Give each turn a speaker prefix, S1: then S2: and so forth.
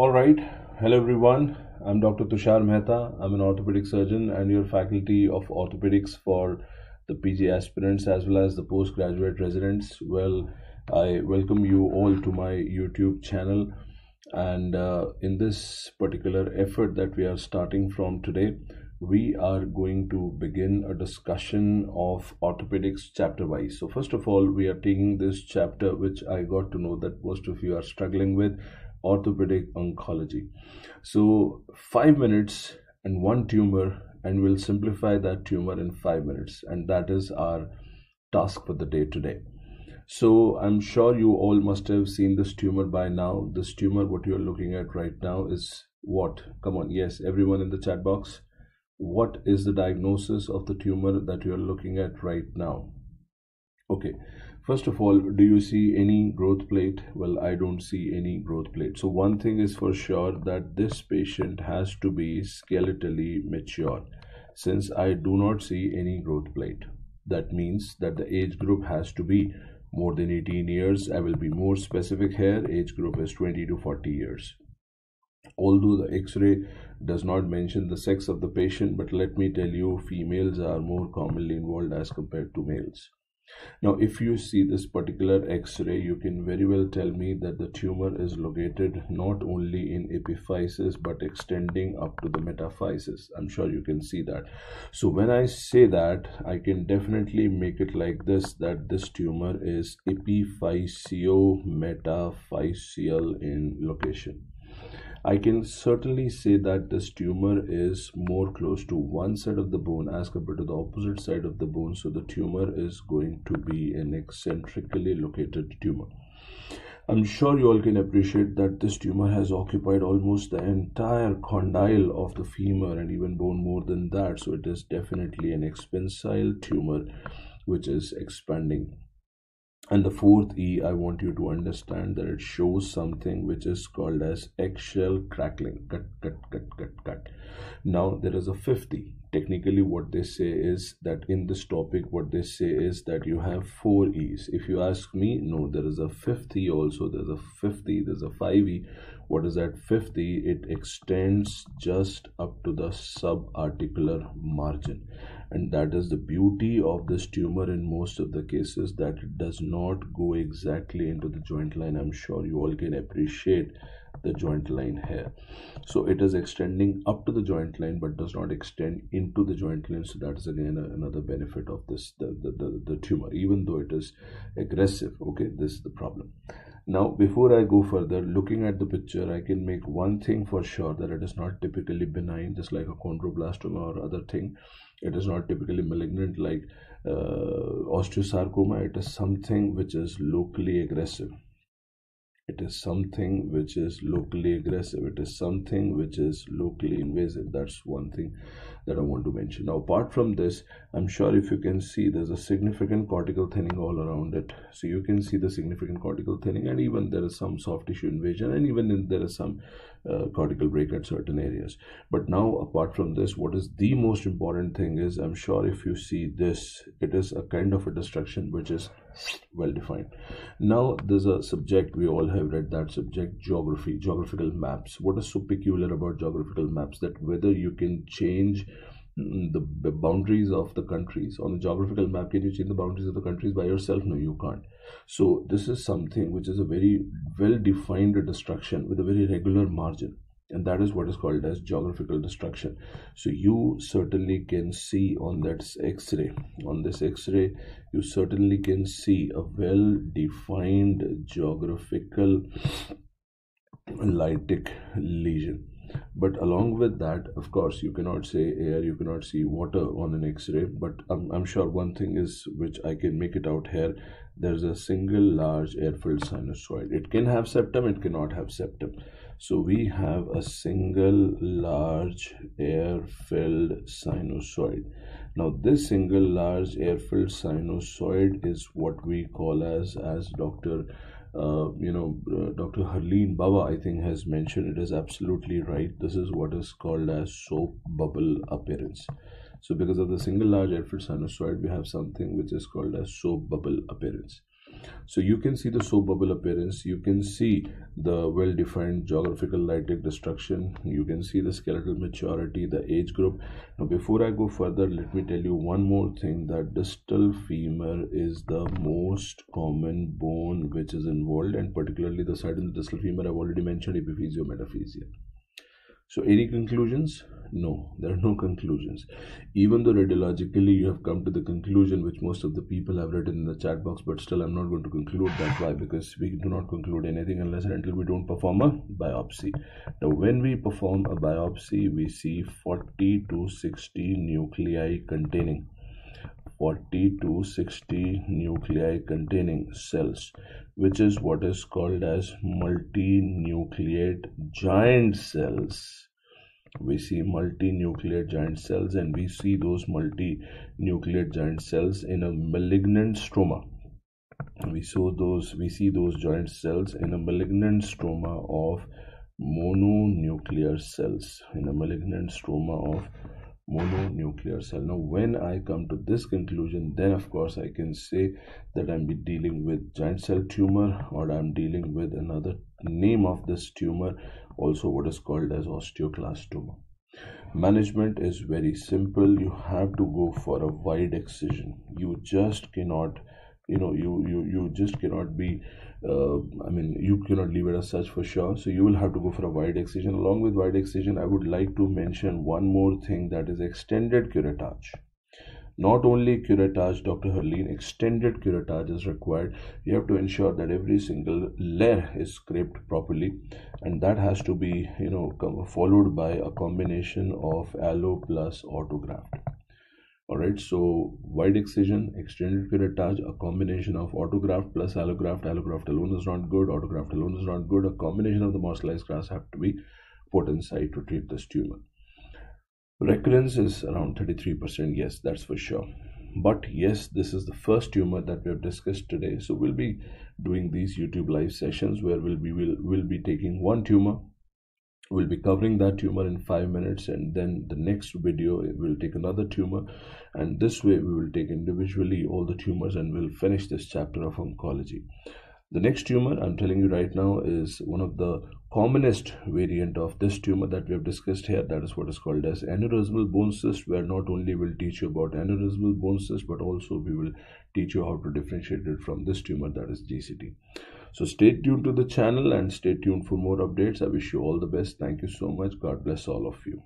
S1: All right. Hello, everyone. I'm Dr. Tushar Mehta. I'm an orthopedic surgeon and your faculty of orthopedics for the PG aspirants as well as the postgraduate residents. Well, I welcome you all to my YouTube channel. And uh, in this particular effort that we are starting from today, we are going to begin a discussion of orthopedics chapter wise. So, first of all, we are taking this chapter, which I got to know that most of you are struggling with orthopedic oncology. So, five minutes and one tumor, and we'll simplify that tumor in five minutes, and that is our task for the day today. So, I'm sure you all must have seen this tumor by now. This tumor, what you're looking at right now, is what? Come on, yes, everyone in the chat box. What is the diagnosis of the tumor that you're looking at right now? Okay, First of all, do you see any growth plate? Well, I don't see any growth plate. So one thing is for sure that this patient has to be skeletally mature. Since I do not see any growth plate, that means that the age group has to be more than 18 years. I will be more specific here. Age group is 20 to 40 years. Although the x-ray does not mention the sex of the patient, but let me tell you, females are more commonly involved as compared to males. Now, if you see this particular X-ray, you can very well tell me that the tumor is located not only in epiphysis but extending up to the metaphysis. I'm sure you can see that. So when I say that, I can definitely make it like this, that this tumor is epiphysiometaphyseal in location. I can certainly say that this tumor is more close to one side of the bone as compared to the opposite side of the bone. So the tumor is going to be an eccentrically located tumor. I'm sure you all can appreciate that this tumor has occupied almost the entire condyle of the femur and even bone more than that. So it is definitely an expansile tumor which is expanding and the fourth e i want you to understand that it shows something which is called as eggshell crackling. Cut cut cut cut cut. Now there is a fifth e. Technically what they say is that in this topic what they say is that you have four e's. If you ask me no there is a fifth e also. There's a fifth e there's a five e. What is that fifth e? It extends just up to the subarticular margin and that is the beauty of this tumor in most of the cases that it does not go exactly into the joint line. I'm sure you all can appreciate the joint line here. So it is extending up to the joint line but does not extend into the joint line. So that is again another benefit of this the, the, the, the tumor even though it is aggressive. Okay this is the problem. Now before i go further looking at the picture i can make one thing for sure that it is not typically benign just like a chondroblastoma or other thing it is not typically malignant like uh, osteosarcoma. It is something which is locally aggressive it is something which is locally aggressive. It is something which is locally invasive. That's one thing that i want to mention. Now apart from this i'm sure if you can see there's a significant cortical thinning all around it. So you can see the significant cortical thinning and even there is some soft tissue invasion and even there is some uh, cortical break at certain areas. But now apart from this what is the most important thing is i'm sure if you see this it is a kind of a destruction which is well defined. Now there's a subject we all have read that subject geography geographical maps. What is so peculiar about geographical maps? That whether you can change mm, the boundaries of the countries. On a geographical map can you change the boundaries of the countries by yourself? No you can't. So this is something which is a very well defined destruction with a very regular margin and that is what is called as geographical destruction. So you certainly can see on that x-ray on this x-ray you certainly can see a well defined geographical lytic lesion. But along with that of course you cannot say air you cannot see water on an x-ray. But I'm, I'm sure one thing is which i can make it out here there's a single large air-filled sinusoid it can have septum it cannot have septum so we have a single large air-filled sinusoid now this single large air-filled sinusoid is what we call as as dr uh, you know, uh, Dr. Harleen Baba, I think, has mentioned it is absolutely right. This is what is called as soap bubble appearance. So, because of the single large air-filled sinusoid, we have something which is called as soap bubble appearance. so you can see the soap bubble appearance. You can see the well-defined geographical lytic destruction. You can see the skeletal maturity the age group. Now before i go further let me tell you one more thing that distal femur is the most common bone which is involved and particularly the side in the distal femur i've already mentioned epiphyseal metaphyseal so, any conclusions? No, there are no conclusions. Even though radiologically you have come to the conclusion which most of the people have written in the chat box, but still I'm not going to conclude that. Why? Because we do not conclude anything unless and until we don't perform a biopsy. Now, when we perform a biopsy, we see 40 to 60 nuclei containing 40 to 60 nuclei containing cells which is what is called as multinucleate giant cells. We see multinucleate giant cells and we see those multinucleate giant cells in a malignant stroma. We saw those we see those giant cells in a malignant stroma of mononuclear cells in a malignant stroma of mononuclear cell. Now, when I come to this conclusion, then of course I can say that I'm dealing with giant cell tumor or I'm dealing with another name of this tumor, also what is called as osteoclastoma. Management is very simple. You have to go for a wide excision. You just cannot, you know, you you you just cannot be uh, I mean, you cannot leave it as such for sure. So you will have to go for a wide excision. Along with wide excision, I would like to mention one more thing that is extended curettage. Not only curettage, Dr. Herline, extended curettage is required. You have to ensure that every single layer is scraped properly, and that has to be, you know, followed by a combination of allo plus autograft all right so wide excision extended curettage a combination of autograft plus allograft. Allograft alone is not good. Autograft alone is not good. A combination of the morselized grafts have to be put inside to treat this tumor. Recurrence is around 33% yes that's for sure. But yes this is the first tumor that we have discussed today. So we'll be doing these youtube live sessions where we'll be we'll, we'll be taking one tumor we'll be covering that tumor in five minutes and then the next video will take another tumor. And this way we will take individually all the tumors and we'll finish this chapter of oncology. The next tumor i'm telling you right now is one of the commonest variant of this tumor that we have discussed here. That is what is called as aneurysmal bone cyst where not only will teach you about aneurysmal bone cyst but also we will teach you how to differentiate it from this tumor that is gct so stay tuned to the channel and stay tuned for more updates. I wish you all the best. Thank you so much. God bless all of you.